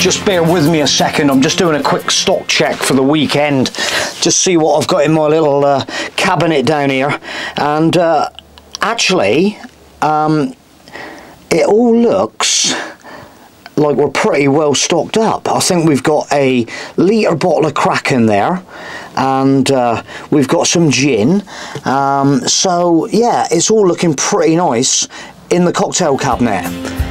just bear with me a second. I'm just doing a quick stock check for the weekend. Just see what I've got in my little uh, cabinet down here. And uh, actually, um, it all looks like we're pretty well stocked up. I think we've got a litre bottle of Kraken there and uh, we've got some gin. Um, so yeah, it's all looking pretty nice in the cocktail cabinet.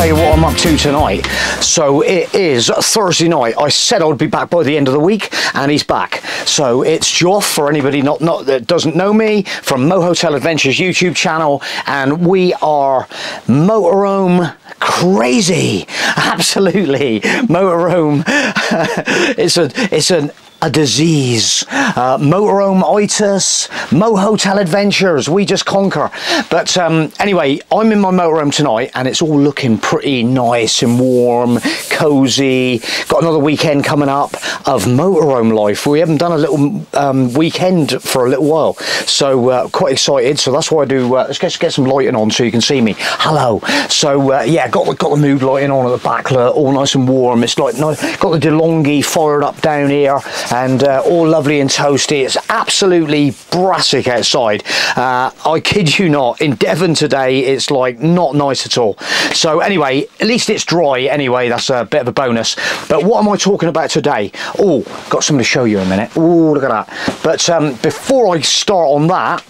Tell you what I'm up to tonight. So it is Thursday night. I said I would be back by the end of the week, and he's back. So it's Joff, for anybody not, not that doesn't know me, from Mo Hotel Adventures YouTube channel, and we are motorhome crazy. Absolutely, motorhome. it's a it's an a disease. Uh, motorhome-itis, Mo Hotel Adventures, we just conquer. But um, anyway, I'm in my motorhome tonight and it's all looking pretty nice and warm, cosy. Got another weekend coming up of motorhome life. We haven't done a little um, weekend for a little while, so uh, quite excited. So that's why I do. Uh, let's get, get some lighting on so you can see me. Hello. So uh, yeah, got the got the mood lighting on at the back, all nice and warm. It's like got the DeLonghi fired up down here and uh, all lovely and toasty. It's absolutely brassic outside. Uh, I kid you not, in Devon today, it's like not nice at all. So anyway, at least it's dry anyway. That's a bit of a bonus. But what am I talking about today? Oh, got something to show you in a minute. Oh, look at that. But um, before I start on that,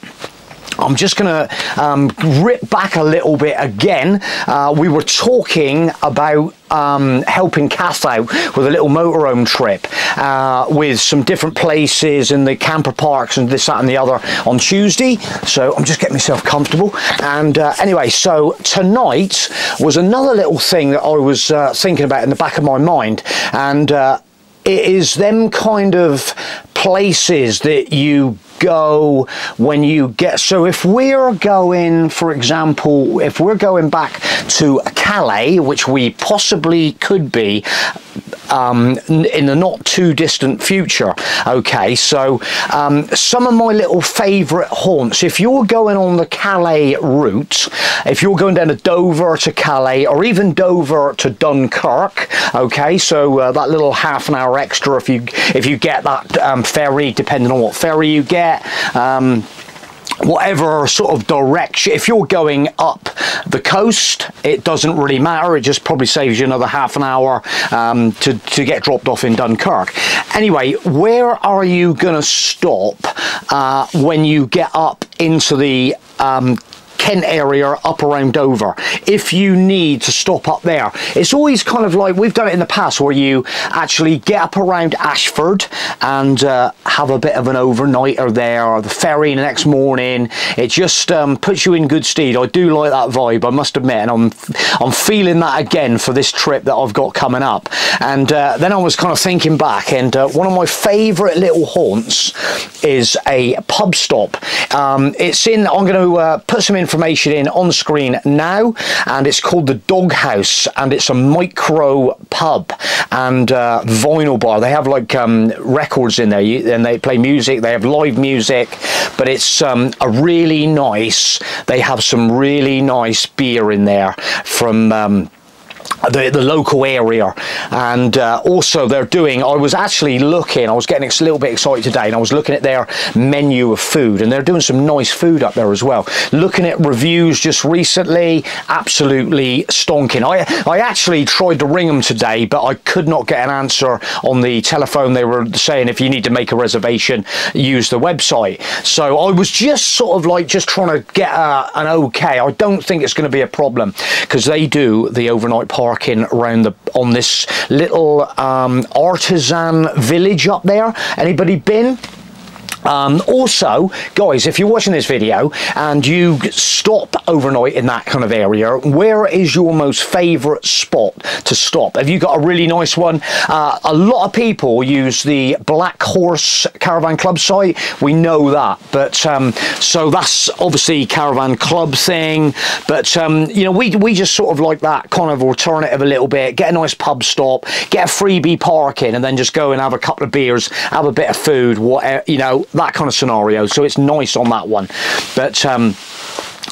I'm just going to um, rip back a little bit again. Uh, we were talking about um, helping Kath out with a little motorhome trip uh, with some different places in the camper parks and this, that, and the other on Tuesday. So I'm just getting myself comfortable. And uh, anyway, so tonight was another little thing that I was uh, thinking about in the back of my mind. And uh, it is them kind of places that you go when you get so if we're going for example if we're going back to Calais which we possibly could be um, in the not too distant future. Okay, so um, some of my little favourite haunts. If you're going on the Calais route, if you're going down to Dover to Calais or even Dover to Dunkirk, okay, so uh, that little half an hour extra if you if you get that um, ferry, depending on what ferry you get. Whatever sort of direction if you're going up the coast it doesn't really matter. It just probably saves you another half an hour um, to, to get dropped off in Dunkirk. Anyway where are you gonna stop uh, when you get up into the um, Kent area up around Dover if you need to stop up there. It's always kind of like we've done it in the past where you actually get up around Ashford and uh, have a bit of an overnighter there or the ferry the next morning. It just um, puts you in good stead. I do like that vibe, I must admit, and I'm, I'm feeling that again for this trip that I've got coming up. And uh, then I was kind of thinking back and uh, one of my favourite little haunts is a pub stop. Um, it's in, I'm going to uh, put some information information in on screen now and it's called the Doghouse and it's a micro pub and uh, vinyl bar. They have like um, records in there and they play music, they have live music but it's um, a really nice, they have some really nice beer in there from um, the, the local area. And uh, also they're doing I was actually looking I was getting a little bit excited today and I was looking at their menu of food and they're doing some nice food up there as well. Looking at reviews just recently absolutely stonking. I, I actually tried to ring them today but I could not get an answer on the telephone. They were saying if you need to make a reservation use the website. So I was just sort of like just trying to get a, an okay. I don't think it's going to be a problem because they do the overnight parking around the on this little um, artisan village up there. Anybody been? Um, also, guys, if you're watching this video and you stop overnight in that kind of area, where is your most favourite spot to stop? Have you got a really nice one? Uh, a lot of people use the Black Horse Caravan Club site. We know that, but um, so that's obviously Caravan Club thing. But um, you know, we we just sort of like that kind of alternative a little bit. Get a nice pub stop, get a freebie parking, and then just go and have a couple of beers, have a bit of food, whatever you know that kind of scenario. So it's nice on that one. But um,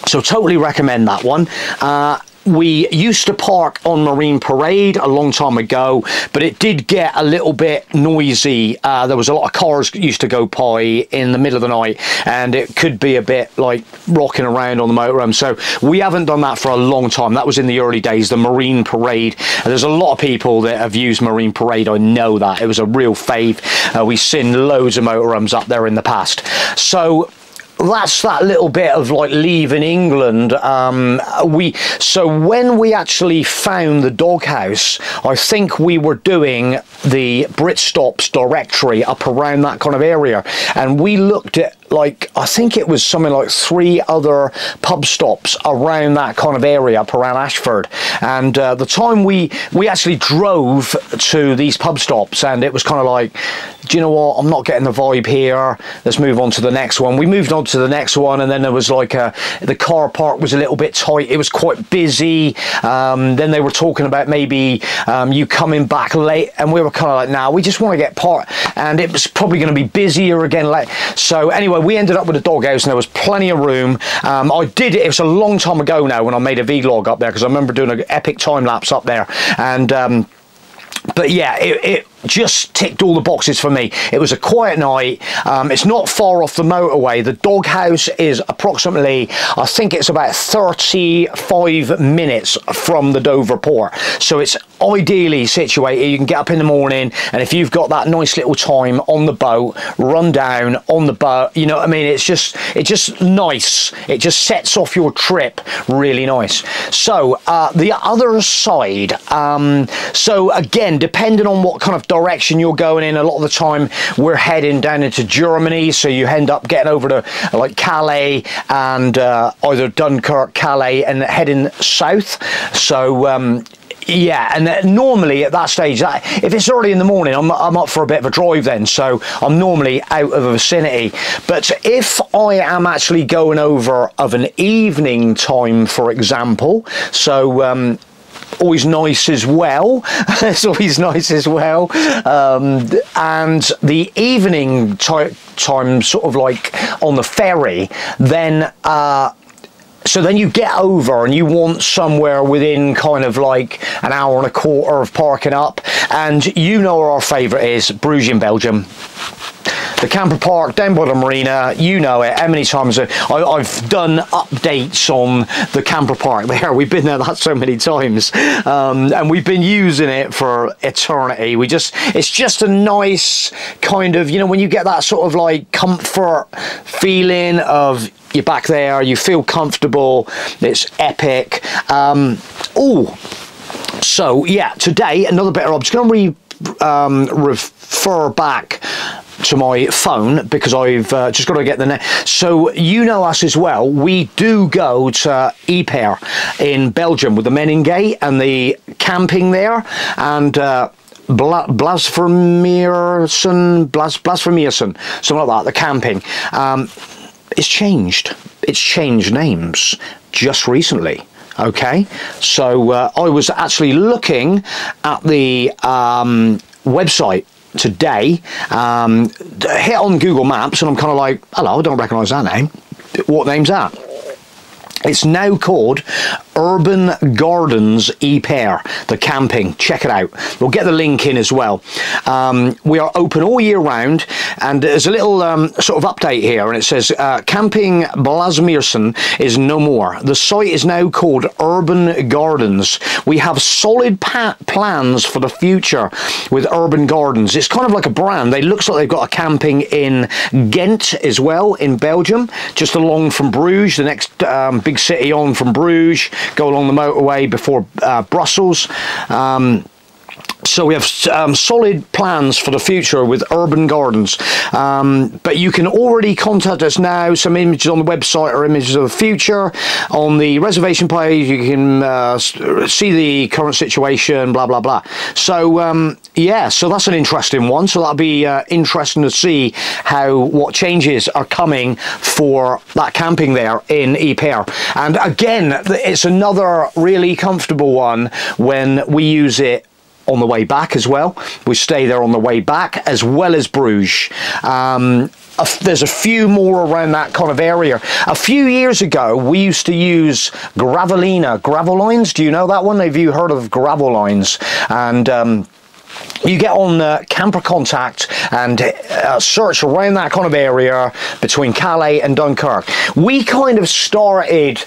so totally recommend that one. Uh, we used to park on Marine Parade a long time ago, but it did get a little bit noisy. Uh, there was a lot of cars used to go by in the middle of the night, and it could be a bit like rocking around on the motorhome. So we haven't done that for a long time. That was in the early days, the Marine Parade. There's a lot of people that have used Marine Parade. I know that. It was a real fave. Uh, we've seen loads of motorhomes up there in the past. So that's that little bit of like leaving England. Um, we so when we actually found the doghouse, I think we were doing the Britstops directory up around that kind of area, and we looked at like I think it was something like three other pub stops around that kind of area up around Ashford. And uh, the time we we actually drove to these pub stops, and it was kind of like, do you know what? I'm not getting the vibe here. Let's move on to the next one. We moved on to the next one, and then there was like a the car park was a little bit tight. It was quite busy. Um, then they were talking about maybe um, you coming back late, and we were kind of like, now nah, we just want to get part, and it was probably going to be busier again. Late. So anyway, we ended up with a doghouse, and there was plenty of room. Um, I did it. It was a long time ago now when I made a vlog up there because I remember doing an epic time lapse up there, and um, but yeah, it, it just ticked all the boxes for me. It was a quiet night. Um, it's not far off the motorway. The doghouse is approximately, I think it's about 35 minutes from the Dover port. So it's ideally situated. You can get up in the morning and if you've got that nice little time on the boat, run down on the boat, you know what I mean? It's just, it's just nice. It just sets off your trip really nice. So uh, the other side, um, so again, depending on what kind of direction you're going in. A lot of the time we're heading down into Germany, so you end up getting over to like Calais and uh, either Dunkirk, Calais, and heading south. So um, yeah, and normally at that stage, if it's early in the morning, I'm, I'm up for a bit of a drive then, so I'm normally out of the vicinity. But if I am actually going over of an evening time, for example, so um, always nice as well. it's always nice as well. Um, and the evening time, sort of like on the ferry, then. Uh, so then you get over and you want somewhere within kind of like an hour and a quarter of parking up and you know where our favourite is Bruges in Belgium the camper park down by the marina you know it how many times I, have done updates on the camper park. There we've been there that so many times. Um, and we've been using it for eternity. We just it's just a nice kind of you know when you get that sort of like comfort feeling of you're back there you feel comfortable it's epic. Um, oh so yeah today another better I'm just going to re, um, refer back to my phone because I've uh, just got to get the net. So you know us as well. We do go to Ypres in Belgium with the Menin Gate and the camping there and. Uh, Bla Blas Blasphemierson, something like that, the camping. Um, it's changed. It's changed names just recently okay so uh, I was actually looking at the um, website today, um, hit on Google Maps, and I'm kind of like, hello, I don't recognise that name. What name's that? It's now called Urban Gardens Ypres, the camping. Check it out. We'll get the link in as well. Um, we are open all year round, and there's a little um, sort of update here, and it says uh, Camping Blasmiersen is no more. The site is now called Urban Gardens. We have solid plans for the future with Urban Gardens. It's kind of like a brand. It looks like they've got a camping in Ghent as well, in Belgium, just along from Bruges, the next um, big city on from Bruges go along the motorway before uh, Brussels. Um, so we have um, solid plans for the future with urban gardens. Um, but you can already contact us now. Some images on the website or images of the future. On the reservation page you can uh, see the current situation blah blah blah. So um, yeah so that's an interesting one. So that'll be uh, interesting to see how what changes are coming for that camping there in Ypres. And again it's another really comfortable one when we use it on the way back as well. We stay there on the way back as well as Bruges. Um, there's a few more around that kind of area. A few years ago, we used to use Gravelina Gravelines. Do you know that one? Have you heard of Gravelines? And um, you get on uh, camper contact and uh, search around that kind of area between Calais and Dunkirk. We kind of started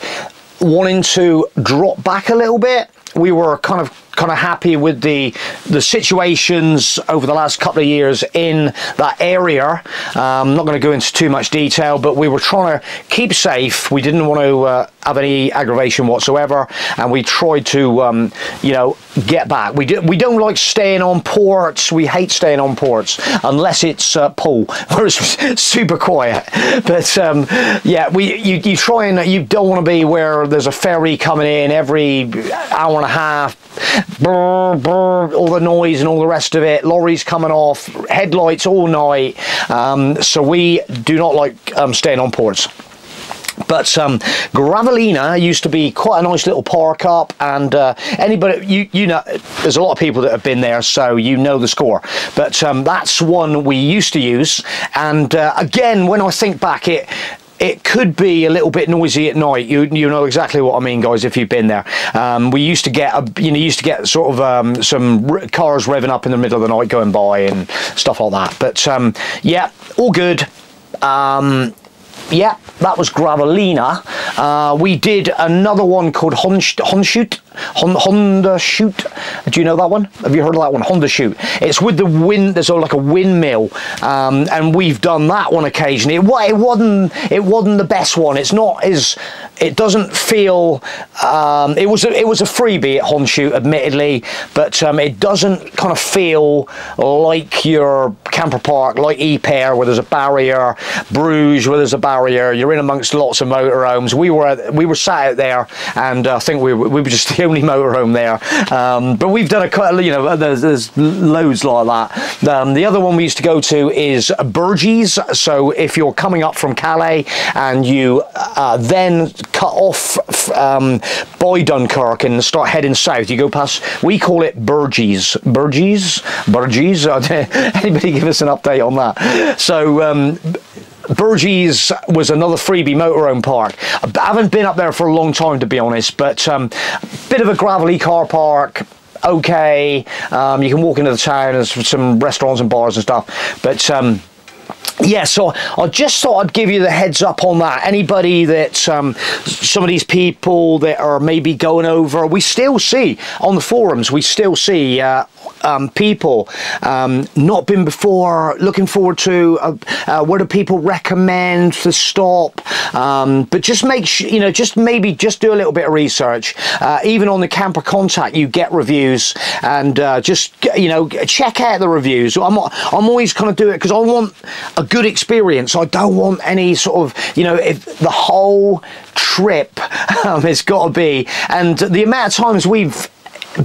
wanting to drop back a little bit. We were kind of kind of happy with the the situations over the last couple of years in that area. Um, I'm not going to go into too much detail, but we were trying to keep safe. We didn't want to uh, have any aggravation whatsoever, and we tried to, um, you know, get back. We do, we don't like staying on ports. We hate staying on ports unless it's uh, pool, where it's super quiet. But um, yeah, we you, you try and you don't want to be where there's a ferry coming in every hour and a half brr, brr, all the noise and all the rest of it, lorries coming off, headlights all night. Um, so we do not like um, staying on ports. But um, Gravelina used to be quite a nice little park up, and uh, anybody you you know, there's a lot of people that have been there, so you know the score. But um, that's one we used to use, and uh, again, when I think back, it it could be a little bit noisy at night. You you know exactly what I mean, guys. If you've been there, um, we used to get a, you know used to get sort of um, some cars revving up in the middle of the night going by and stuff like that. But um, yeah, all good. Yeah, that was Gravelina. Uh, we did another one called Hondschoote. Hondschoote. Do you know that one? Have you heard of that one? Hondschoote. It's with the wind. There's like a windmill, um, and we've done that one occasionally. It, it wasn't. It wasn't the best one. It's not as. It doesn't feel. Um, it was. A, it was a freebie at Hondschoote, admittedly, but um, it doesn't kind of feel like your camper park, like Ypres, where there's a barrier, Bruges, where there's a barrier. You're in amongst lots of motorhomes. We were. We were sat out there, and uh, I think we we were just only motorhome there. Um, but we've done a quite, you know, there's, there's loads like that. Um, the other one we used to go to is Bergues. So if you're coming up from Calais and you uh, then cut off um, by Dunkirk and start heading south, you go past, we call it Bergues. Bergues? Bergues? Anybody give us an update on that? So, Bergues was another freebie motorhome park. I haven't been up there for a long time to be honest, but um, bit of a gravelly car park, okay. Um, you can walk into the town, there's some restaurants and bars and stuff, but um, yeah, so I just thought I'd give you the heads up on that. Anybody that, um, some of these people that are maybe going over, we still see on the forums, we still see uh, um, people um, not been before, looking forward to, uh, uh, what do people recommend to stop? Um, but just make sure, you know, just maybe just do a little bit of research. Uh, even on the camper contact, you get reviews and uh, just, you know, check out the reviews. I'm, I'm always kind of do it because I want a good experience. I don't want any sort of, you know, if the whole trip um, it's got to be, and the amount of times we've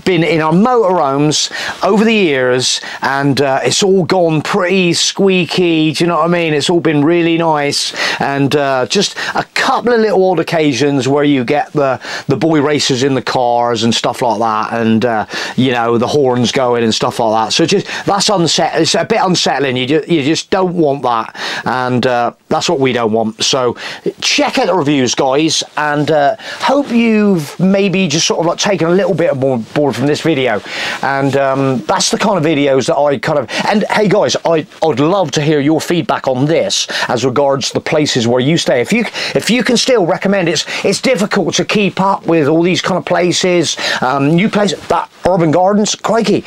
been in our motorhomes over the years and uh, it's all gone pretty squeaky do you know what I mean? It's all been really nice and uh, just a couple of little odd occasions where you get the the boy racers in the cars and stuff like that and uh, you know the horns going and stuff like that. So just that's unset it's a bit unsettling you just, you just don't want that and uh, that's what we don't want. So check out the reviews guys and uh, hope you've maybe just sort of like taken a little bit more from this video. And um, that's the kind of videos that I kind of and hey guys I, I'd love to hear your feedback on this as regards the places where you stay. If you if you can still recommend it's it's difficult to keep up with all these kind of places um, new places that urban gardens crikey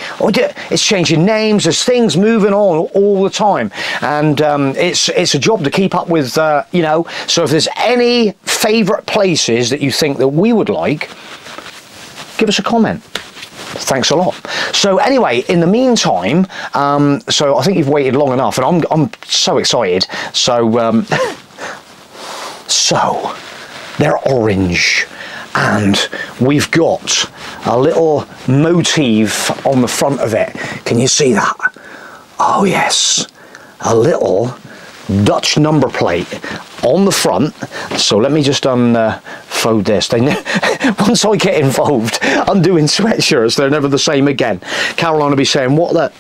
it's changing names there's things moving on all the time. And um, it's it's a job to keep up with uh, you know so if there's any favorite places that you think that we would like give us a comment thanks a lot. So anyway, in the meantime, um, so I think you've waited long enough, and I'm I'm so excited. So um, so they're orange, and we've got a little motif on the front of it. Can you see that? Oh yes, a little Dutch number plate on the front. So let me just um, uh, unfold this. They once I get involved undoing sweatshirts, they're never the same again. Caroline will be saying, "What the."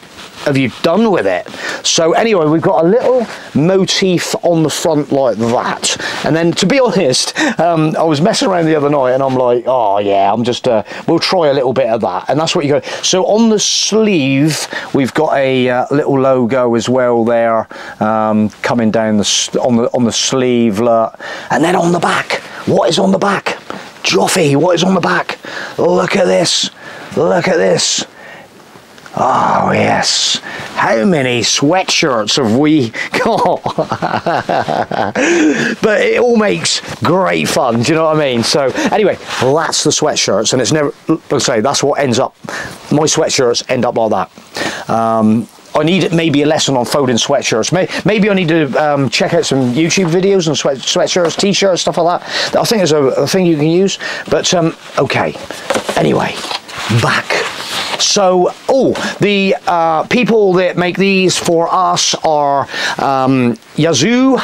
Have you done with it? So anyway, we've got a little motif on the front like that. And then to be honest, um, I was messing around the other night and I'm like, oh yeah, I'm just, uh, we'll try a little bit of that. And that's what you go. So on the sleeve, we've got a uh, little logo as well there, um, coming down the, on the, on the sleeve. Look. And then on the back, what is on the back? Joffy, what is on the back? Look at this. Look at this. Oh yes, how many sweatshirts have we got? but it all makes great fun, do you know what I mean? So anyway, that's the sweatshirts and it's never, let's say, that's what ends up, my sweatshirts end up like that. Um, I need maybe a lesson on folding sweatshirts. Maybe I need to um, check out some YouTube videos on sweat, sweatshirts, t-shirts, stuff like that. I think there's a, a thing you can use. But um, okay, anyway, back so, oh, the uh, people that make these for us are um, Yazoo.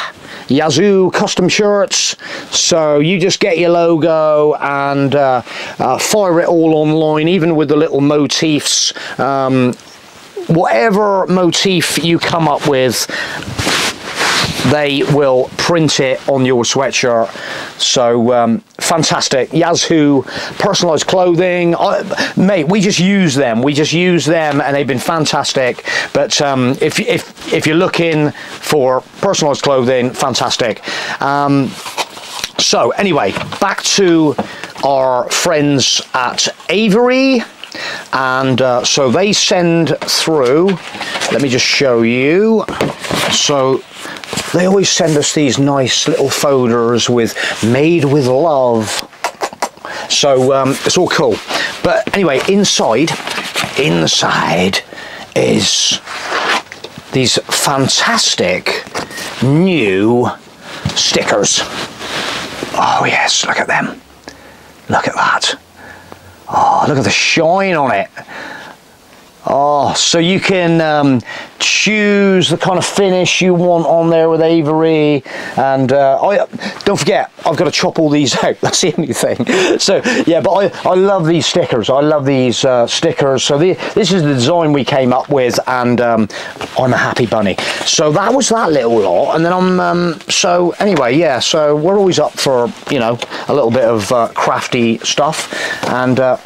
Yazoo custom shirts. So you just get your logo and uh, uh, fire it all online, even with the little motifs. Um, whatever motif you come up with, they will print it on your sweatshirt. So um, fantastic. Yazoo personalized clothing. I, mate, we just use them. We just use them and they've been fantastic. But um, if, if, if you're looking for personalized clothing, fantastic. Um, so anyway, back to our friends at Avery and uh, so they send through let me just show you so they always send us these nice little folders with made with love. So um, it's all cool. But anyway, inside, inside is these fantastic new stickers. Oh yes, look at them. Look at that. Oh, look at the shine on it. Oh, so you can um, choose the kind of finish you want on there with Avery. And uh, I don't forget, I've got to chop all these out. That's the only thing. So yeah, but I, I love these stickers. I love these uh, stickers. So the, this is the design we came up with, and um, I'm a happy bunny. So that was that little lot. And then I'm um, so anyway, yeah. So we're always up for you know a little bit of uh, crafty stuff, and uh,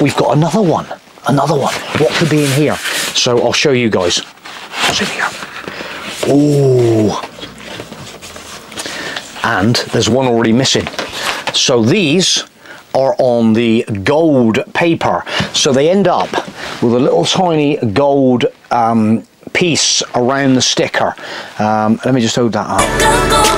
we've got another one another one. What could be in here? So I'll show you guys. What's in here? Oh, and there's one already missing. So these are on the gold paper. So they end up with a little tiny gold um, piece around the sticker. Um, let me just hold that up.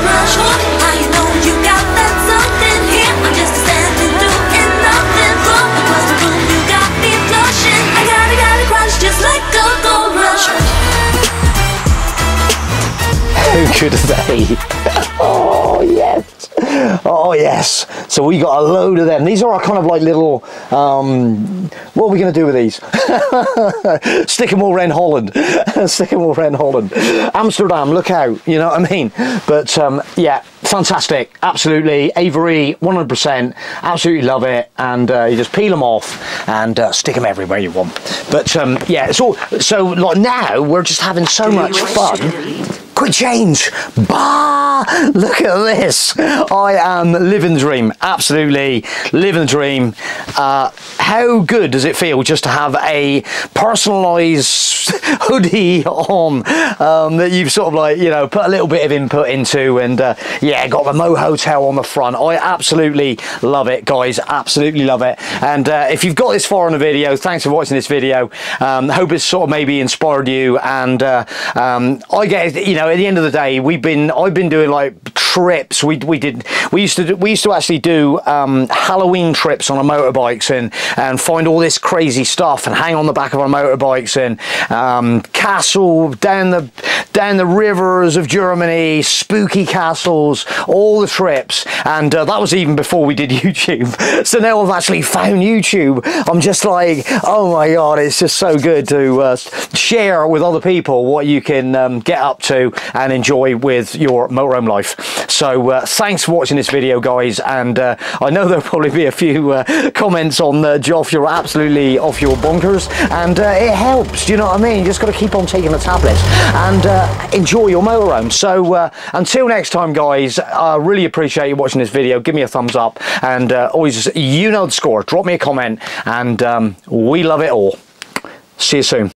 How good are they? oh, yes. Oh, yes. So we got a load of them. These are our kind of like little, um, what are we going to do with these? Stick them all around Holland. Stick them all around Holland. Amsterdam, look out. You know what I mean? But um, yeah, fantastic. Absolutely. Avery, 100%. Absolutely love it. And uh, you just peel them off and uh, stick them everywhere you want. But um, yeah, it's all, so like now we're just having so much fun quick change. Bah! Look at this. I am living the dream. Absolutely living the dream. Uh, how good does it feel just to have a personalised hoodie on um, that you've sort of like, you know, put a little bit of input into and uh, yeah, got the Mo Hotel on the front. I absolutely love it, guys. Absolutely love it. And uh, if you've got this far in the video, thanks for watching this video. Um, hope it's sort of maybe inspired you and uh, um, I get, you know, at the end of the day, we've been I've been doing like trips. We we did we used to do, we used to actually do um, Halloween trips on our motorbikes and and find all this crazy stuff and hang on the back of our motorbikes and um, castle down the down the rivers of Germany, spooky castles, all the trips. And uh, that was even before we did YouTube. So now I've actually found YouTube. I'm just like, oh my God, it's just so good to uh, share with other people what you can um, get up to and enjoy with your motorhome life. So uh, thanks for watching this video, guys. And uh, I know there'll probably be a few uh, comments on uh, Joff, you're absolutely off your bonkers. And uh, it helps, do you know what I mean? You just got to keep on taking the tablets and enjoy your motorhome. So until next time, guys, I really appreciate you watching this video. Give me a thumbs up and uh, always, you know the score. Drop me a comment and um, we love it all. See you soon.